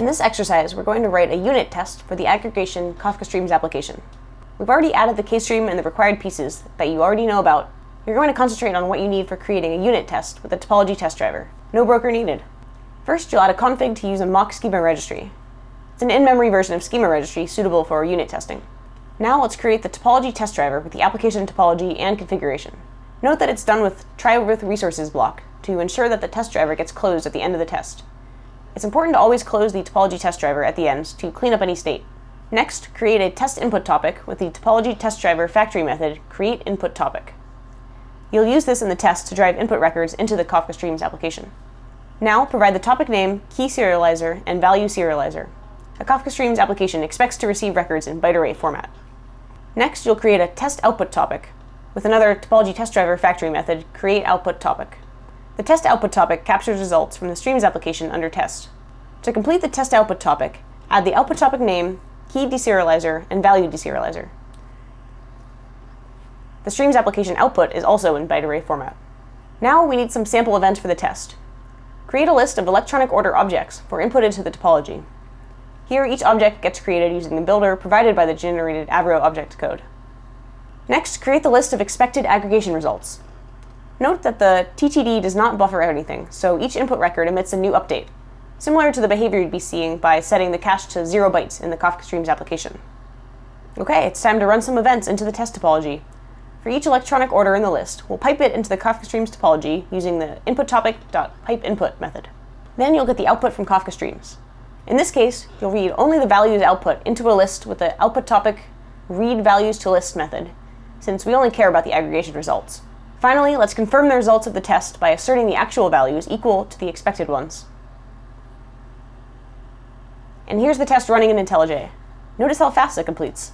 In this exercise, we're going to write a unit test for the aggregation Kafka Streams application. We've already added the K-stream and the required pieces that you already know about. You're going to concentrate on what you need for creating a unit test with a topology test driver. No broker needed. First, you'll add a config to use a mock schema registry. It's an in-memory version of schema registry suitable for unit testing. Now let's create the topology test driver with the application topology and configuration. Note that it's done with try with resources block to ensure that the test driver gets closed at the end of the test. It's important to always close the topology test driver at the end to clean up any state. Next, create a test input topic with the topology test driver factory method create input topic. You'll use this in the test to drive input records into the Kafka Streams application. Now, provide the topic name, key serializer, and value serializer. A Kafka Streams application expects to receive records in byte array format. Next, you'll create a test output topic with another topology test driver factory method create output topic. The test output topic captures results from the Streams application under test. To complete the test output topic, add the output topic name, key deserializer, and value deserializer. The Streams application output is also in byte array format. Now we need some sample events for the test. Create a list of electronic order objects for input into the topology. Here, each object gets created using the builder provided by the generated Avro object code. Next, create the list of expected aggregation results. Note that the TTD does not buffer anything, so each input record emits a new update, similar to the behavior you'd be seeing by setting the cache to zero bytes in the Kafka Streams application. Okay, it's time to run some events into the test topology. For each electronic order in the list, we'll pipe it into the Kafka Streams topology using the inputTopic.pipeInput method. Then you'll get the output from Kafka Streams. In this case, you'll read only the values output into a list with the output topic read values to list method, since we only care about the aggregation results. Finally, let's confirm the results of the test by asserting the actual values equal to the expected ones. And here's the test running in IntelliJ. Notice how fast it completes.